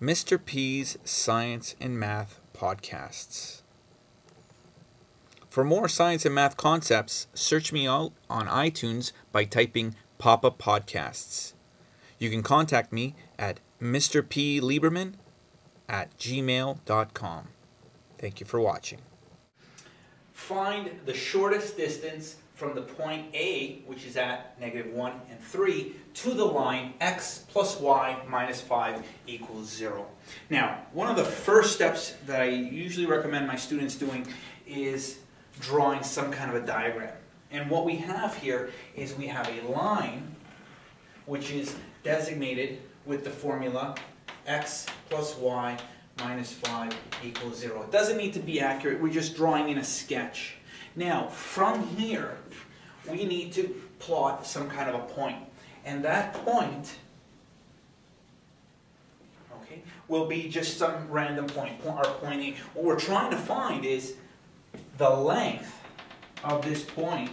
Mr. P's Science and Math Podcasts. For more science and math concepts, search me out on iTunes by typing Papapodcasts. You can contact me at Mr. P. Lieberman at gmail.com. Thank you for watching. Find the shortest distance from the point A, which is at negative 1 and 3, to the line x plus y minus 5 equals 0. Now, one of the first steps that I usually recommend my students doing is drawing some kind of a diagram. And what we have here is we have a line which is designated with the formula x plus y minus 5 equals 0. It doesn't need to be accurate, we're just drawing in a sketch. Now, from here, we need to plot some kind of a point. And that point okay, will be just some random point, or point What we're trying to find is the length of this point,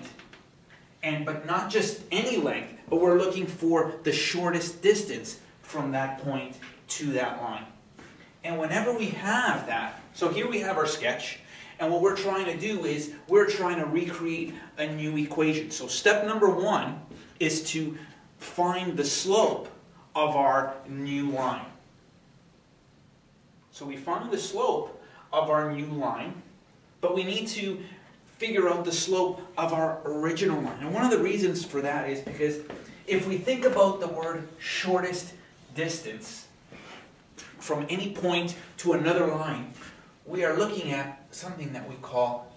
and but not just any length, but we're looking for the shortest distance from that point to that line. And whenever we have that, so here we have our sketch, and what we're trying to do is we're trying to recreate a new equation. So step number one is to find the slope of our new line. So we find the slope of our new line, but we need to figure out the slope of our original line. And one of the reasons for that is because if we think about the word shortest distance from any point to another line, we are looking at something that we call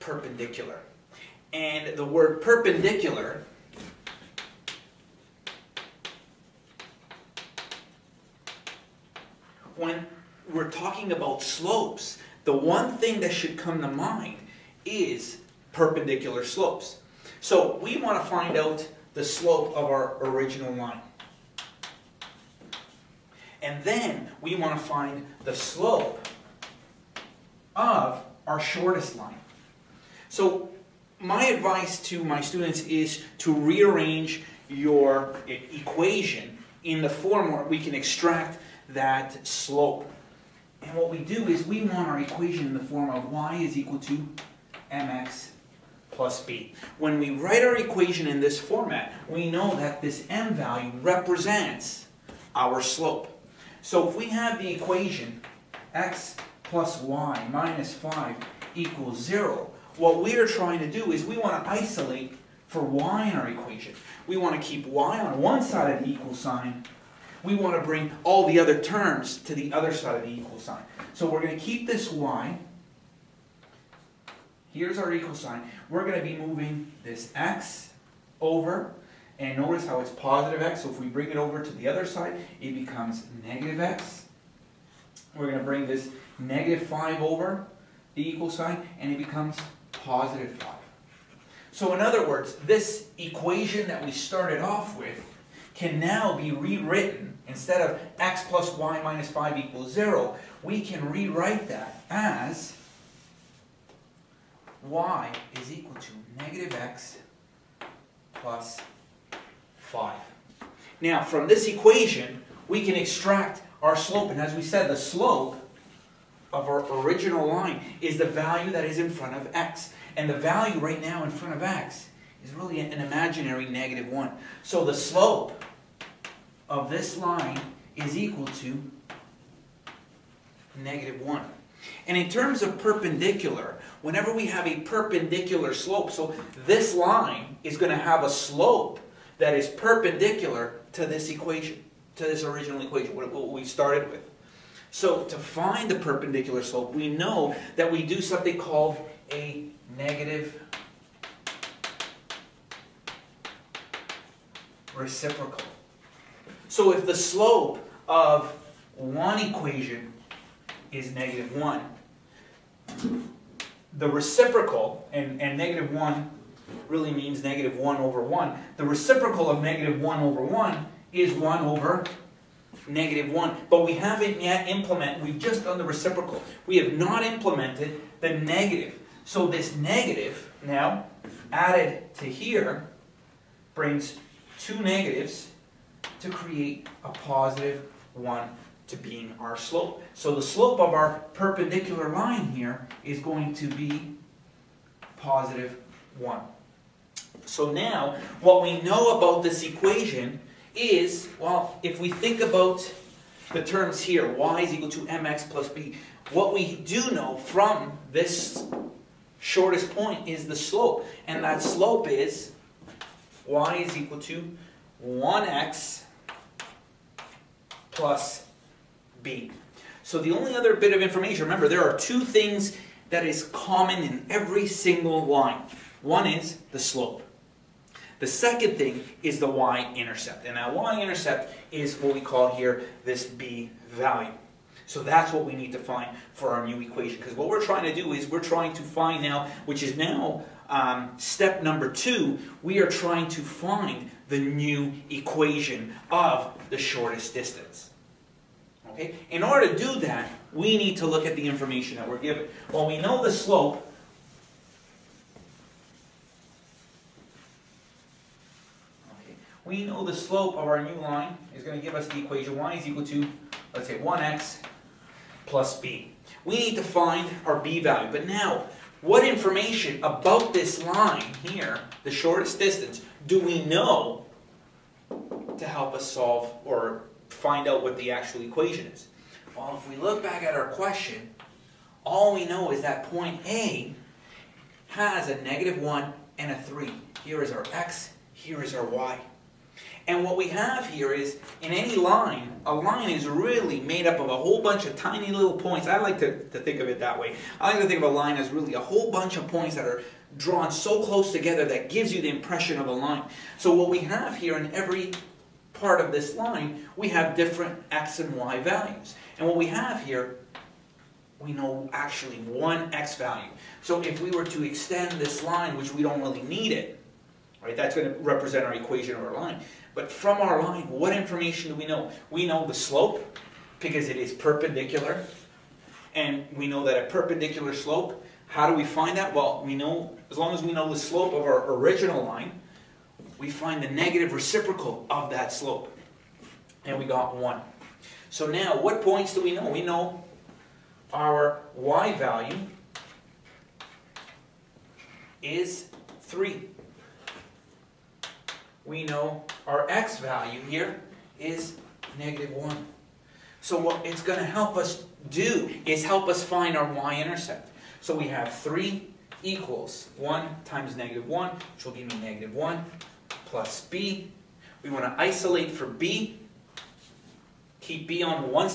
perpendicular. And the word perpendicular when we're talking about slopes, the one thing that should come to mind is perpendicular slopes. So we want to find out the slope of our original line. And then we want to find the slope of our shortest line. So my advice to my students is to rearrange your equation in the form where we can extract that slope. And what we do is we want our equation in the form of y is equal to mx plus b. When we write our equation in this format, we know that this m value represents our slope. So if we have the equation x plus y minus 5 equals 0, what we are trying to do is we want to isolate for y in our equation. We want to keep y on one side of the equal sign. We want to bring all the other terms to the other side of the equal sign. So we're going to keep this y. Here's our equal sign. We're going to be moving this x over. And notice how it's positive x. So if we bring it over to the other side, it becomes negative x. We're going to bring this negative 5 over the equal sign, and it becomes positive 5. So in other words, this equation that we started off with can now be rewritten. Instead of x plus y minus 5 equals 0, we can rewrite that as y is equal to negative x plus 5. Now, from this equation, we can extract our slope. And as we said, the slope of our original line is the value that is in front of x. And the value right now in front of x is really an imaginary negative 1. So the slope of this line is equal to negative 1. And in terms of perpendicular, whenever we have a perpendicular slope, so this line is going to have a slope that is perpendicular to this equation, to this original equation, what we started with. So to find the perpendicular slope, we know that we do something called a negative reciprocal. So if the slope of one equation is negative 1, the reciprocal, and, and negative 1 really means negative 1 over 1, the reciprocal of negative 1 over 1 is 1 over negative 1. But we haven't yet implemented, we've just done the reciprocal. We have not implemented the negative. So this negative now added to here brings two negatives to create a positive 1 to being our slope. So the slope of our perpendicular line here is going to be positive 1. So now, what we know about this equation is, well, if we think about the terms here, y is equal to mx plus b, what we do know from this shortest point is the slope. And that slope is y is equal to 1x plus b. So the only other bit of information, remember there are two things that is common in every single line. One is the slope. The second thing is the y-intercept. And that y-intercept is what we call here this b value. So that's what we need to find for our new equation. Because what we're trying to do is we're trying to find now, which is now um, step number two, we are trying to find the new equation of the shortest distance. Okay? In order to do that, we need to look at the information that we're given. Well, we know the slope. Okay. We know the slope of our new line is going to give us the equation y is equal to, let's say, 1x plus b. We need to find our b value. But now, what information about this line here, the shortest distance, do we know to help us solve or find out what the actual equation is? Well, if we look back at our question, all we know is that point A has a negative 1 and a 3. Here is our x, here is our y. And what we have here is, in any line, a line is really made up of a whole bunch of tiny little points. I like to, to think of it that way. I like to think of a line as really a whole bunch of points that are drawn so close together that gives you the impression of a line. So what we have here in every part of this line, we have different x and y values. And what we have here, we know actually one x value. So if we were to extend this line, which we don't really need it, right, that's going to represent our equation of our line. But from our line, what information do we know? We know the slope, because it is perpendicular. And we know that a perpendicular slope, how do we find that? Well, we know, as long as we know the slope of our original line, we find the negative reciprocal of that slope. And we got 1. So now, what points do we know? We know our y value is 3 we know our x value here is negative 1. So what it's going to help us do is help us find our y-intercept. So we have 3 equals 1 times negative 1, which will give me negative 1, plus b. We want to isolate for b, keep b on one